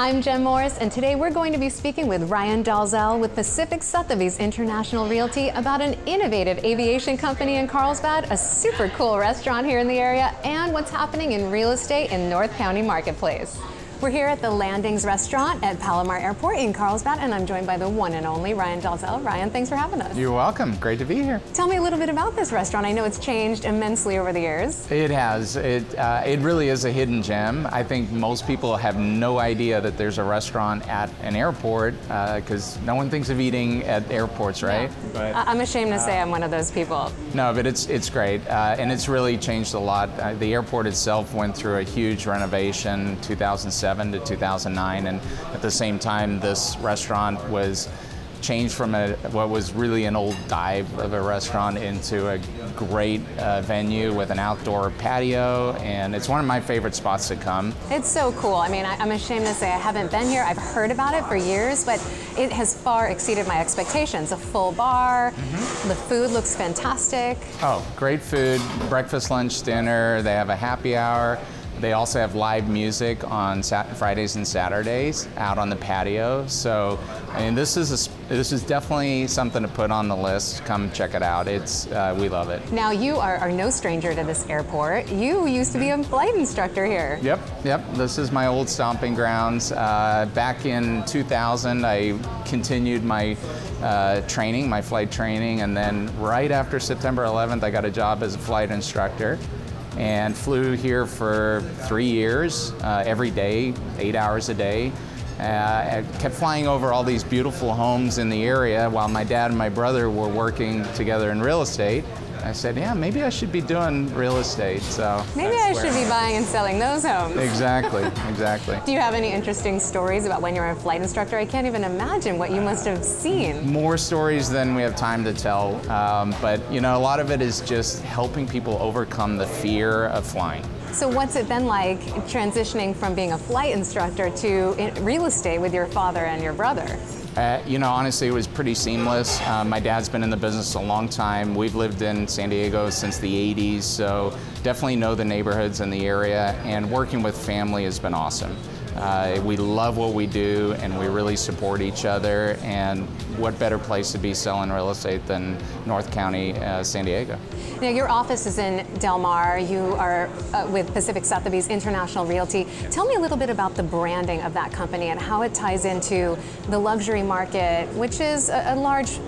I'm Jen Morris, and today we're going to be speaking with Ryan Dalzell with Pacific Sotheby's International Realty about an innovative aviation company in Carlsbad, a super cool restaurant here in the area, and what's happening in real estate in North County Marketplace. We're here at the Landings Restaurant at Palomar Airport in Carlsbad, and I'm joined by the one and only Ryan Dalzell. Ryan, thanks for having us. You're welcome. Great to be here. Tell me a little bit about this restaurant. I know it's changed immensely over the years. It has. It uh, it really is a hidden gem. I think most people have no idea that there's a restaurant at an airport because uh, no one thinks of eating at airports, right? Yeah. But, I'm ashamed to say I'm one of those people. No, but it's it's great, uh, and it's really changed a lot. Uh, the airport itself went through a huge renovation, 2007. 2007 to 2009, and at the same time, this restaurant was changed from a, what was really an old dive of a restaurant into a great uh, venue with an outdoor patio, and it's one of my favorite spots to come. It's so cool. I mean, I, am ashamed to say I haven't been here. I've heard about it for years, but it has far exceeded my expectations. A full bar, mm-hmm. the food looks fantastic. Oh, great food, breakfast, lunch, dinner. They have a happy hour. They also have live music on Sat- Fridays and Saturdays out on the patio. So, I mean, this is a, this is definitely something to put on the list. Come check it out. It's uh, we love it. Now, you are, are no stranger to this airport. You used to be a flight instructor here. Yep, yep. This is my old stomping grounds. Uh, back in 2000, I continued my uh, training, my flight training, and then right after September 11th, I got a job as a flight instructor and flew here for three years, uh, every day, eight hours a day. Uh, I kept flying over all these beautiful homes in the area while my dad and my brother were working together in real estate. I said, yeah, maybe I should be doing real estate. So maybe I should be buying and selling those homes. Exactly, exactly. Do you have any interesting stories about when you were a flight instructor? I can't even imagine what you must have seen. More stories than we have time to tell, um, but you know, a lot of it is just helping people overcome the fear of flying. So what's it been like transitioning from being a flight instructor to real estate with your father and your brother? Uh, you know, honestly, it was pretty seamless. Uh, my dad's been in the business a long time. We've lived in San Diego since the 80s, so definitely know the neighborhoods in the area, and working with family has been awesome. Uh, we love what we do and we really support each other. And what better place to be selling real estate than North County, uh, San Diego? Now, your office is in Del Mar. You are uh, with Pacific Sotheby's International Realty. Tell me a little bit about the branding of that company and how it ties into the luxury market, which is a, a large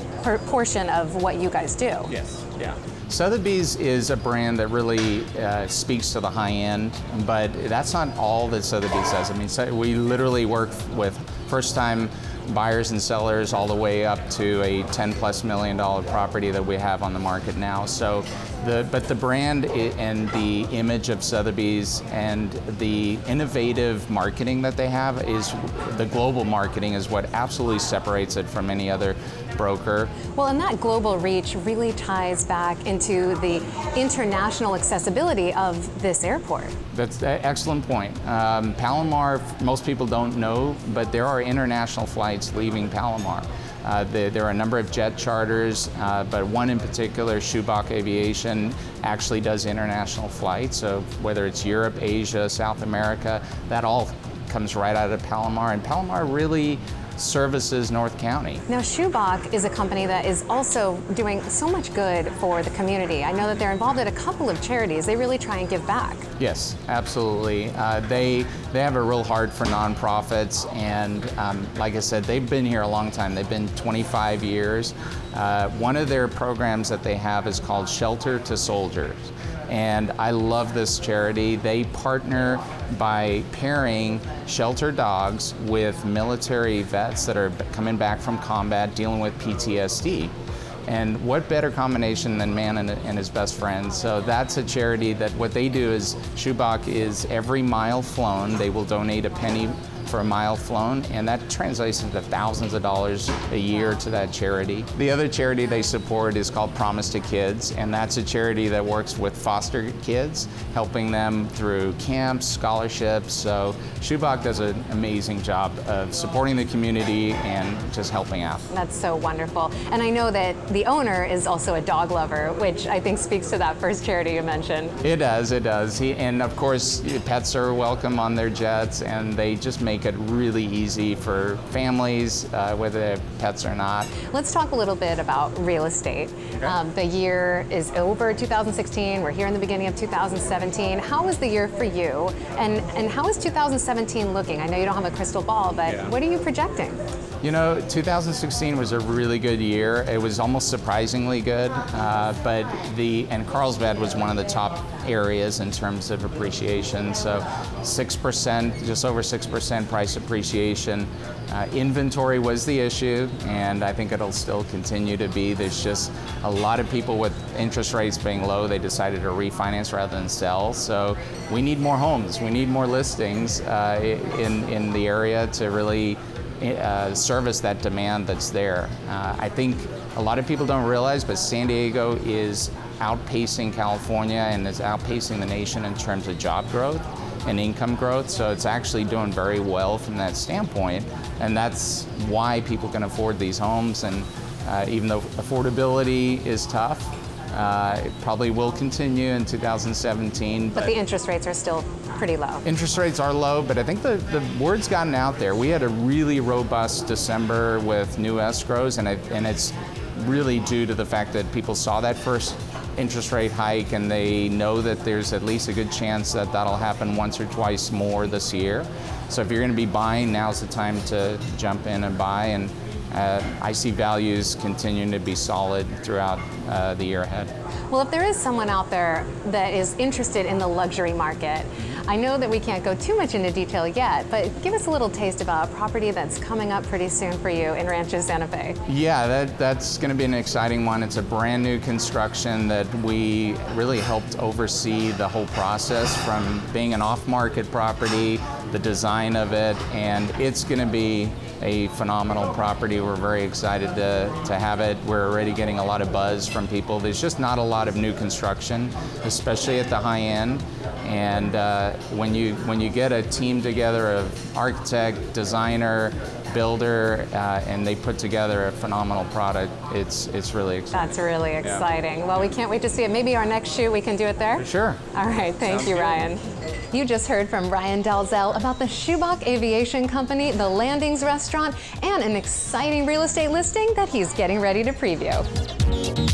portion of what you guys do. Yes, yeah. Sotheby's is a brand that really uh, speaks to the high end, but that's not all that Sotheby's does. I mean, so we literally work with first time buyers and sellers all the way up to a 10 plus million dollar property that we have on the market now. So the, but the brand and the image of Sotheby's and the innovative marketing that they have is the global marketing is what absolutely separates it from any other broker. Well, and that global reach really ties back into the international accessibility of this airport. That's an excellent point. Um, Palomar, most people don't know, but there are international flights leaving Palomar. Uh, the, there are a number of jet charters, uh, but one in particular, Schubach Aviation, actually does international flights. So whether it's Europe, Asia, South America, that all comes right out of Palomar. And Palomar really services North County. Now, Schubach is a company that is also doing so much good for the community. I know that they're involved in a couple of charities. They really try and give back. Yes, absolutely. Uh, they they have a real heart for nonprofits, and um, like I said, they've been here a long time. They've been 25 years. Uh, one of their programs that they have is called Shelter to Soldiers and I love this charity. They partner by pairing shelter dogs with military vets that are coming back from combat dealing with PTSD. And what better combination than man and, and, his best friend? So that's a charity that what they do is Schubach is every mile flown, they will donate a penny for a mile flown, and that translates into thousands of dollars a year to that charity. The other charity they support is called Promise to Kids, and that's a charity that works with foster kids, helping them through camps, scholarships. So Schubach does an amazing job of supporting the community and just helping out. That's so wonderful. And I know that the owner is also a dog lover, which I think speaks to that first charity you mentioned. It does, it does. He, and of course, pets are welcome on their jets, and they just make make it really easy for families, uh, whether they have pets or not. Let's talk a little bit about real estate. Okay. Um, the year is over 2016. We're here in the beginning of 2017. How was the year for you? And, and how is 2017 looking? I know you don't have a crystal ball, but yeah. what are you projecting? You know, 2016 was a really good year. It was almost surprisingly good, uh, but the and Carlsbad was one of the top areas in terms of appreciation. So, six percent, just over six percent price appreciation. Uh, inventory was the issue, and I think it'll still continue to be. There's just a lot of people with interest rates being low. They decided to refinance rather than sell. So we need more homes. We need more listings uh, in in the area to really uh, service that demand that's there. Uh, I think a lot of people don't realize, but San Diego is outpacing California and is outpacing the nation in terms of job growth and income growth. So it's actually doing very well from that standpoint. And that's why people can afford these homes. And uh, even though affordability is tough, uh, it probably will continue in 2017. But, but, the interest rates are still pretty low. Interest rates are low, but I think the, the word's gotten out there. We had a really robust December with new escrows, and, it, and it's really due to the fact that people saw that first interest rate hike and they know that there's at least a good chance that that'll happen once or twice more this year. So if you're going to be buying, now's the time to jump in and buy. And uh, I see values continuing to be solid throughout uh, the year ahead. Well, if there is someone out there that is interested in the luxury market, I know that we can't go too much into detail yet, but give us a little taste about a property that's coming up pretty soon for you in Rancho Santa Fe. Yeah, that, that's going to be an exciting one. It's a brand new construction that we really helped oversee the whole process from being an off-market property, the design of it, and it's going to be a phenomenal property. We're very excited to, to have it. We're already getting a lot of buzz from people. There's just not a lot of new construction, especially at the high end. And uh, when you when you get a team together of architect, designer, builder, uh, and they put together a phenomenal product, it's it's really exciting. That's really exciting. Yeah. Well, we can't wait to see it. Maybe our next shoot we can do it there. For sure. All right. Thank Sounds you, good. Ryan. You just heard from Ryan Dalzell about the Schubach Aviation Company, the Landings Restaurant, and an exciting real estate listing that he's getting ready to preview.